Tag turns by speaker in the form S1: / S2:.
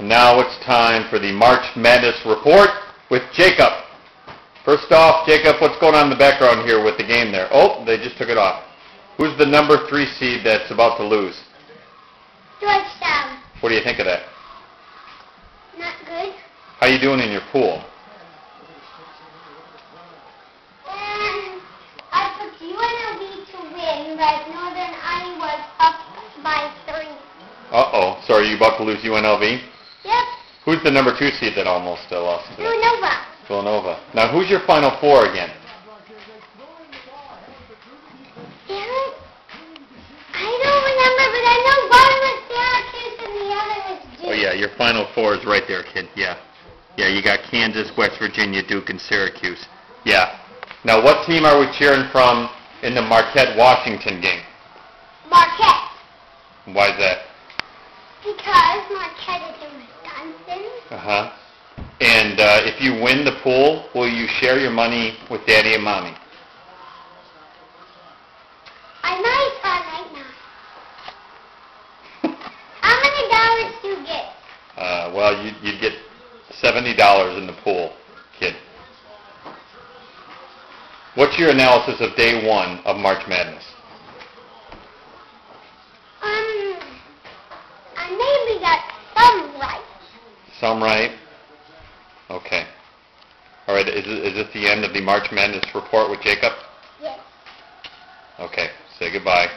S1: Now it's time for the March Madness report with Jacob. First off, Jacob, what's going on in the background here with the game there? Oh, they just took it off. Who's the number three seed that's about to lose?
S2: Georgetown.
S1: What do you think of that?
S2: Not good.
S1: How you doing in your pool?
S2: Um, and I took UNLV to win, but Northern Iowa was up by three.
S1: Uh-oh. So are you about to lose UNLV?
S2: Yep.
S1: Who's the number two seed that almost uh, lost to?
S2: Villanova.
S1: Villanova. Now, who's your Final Four again?
S2: It. I don't remember, but I know one was Syracuse and the other was Duke.
S1: Oh, yeah, your Final Four is right there, kid. Yeah. Yeah, you got Kansas, West Virginia, Duke, and Syracuse. Yeah. Now, what team are we cheering from in the Marquette-Washington game?
S2: Marquette.
S1: Why is that?
S2: Because Marquette is in Wisconsin.
S1: Uh-huh. And uh, if you win the pool, will you share your money with Daddy and Mommy?
S2: I might try right now. How many dollars do you get?
S1: Uh, well, you, you'd get $70 in the pool, kid. What's your analysis of day one of March Madness?
S2: Um, I maybe got some right.
S1: Some right? Okay. All right, is, it- is this the end of the March Madness report with Jacob?
S2: Yes.
S1: Okay, say goodbye.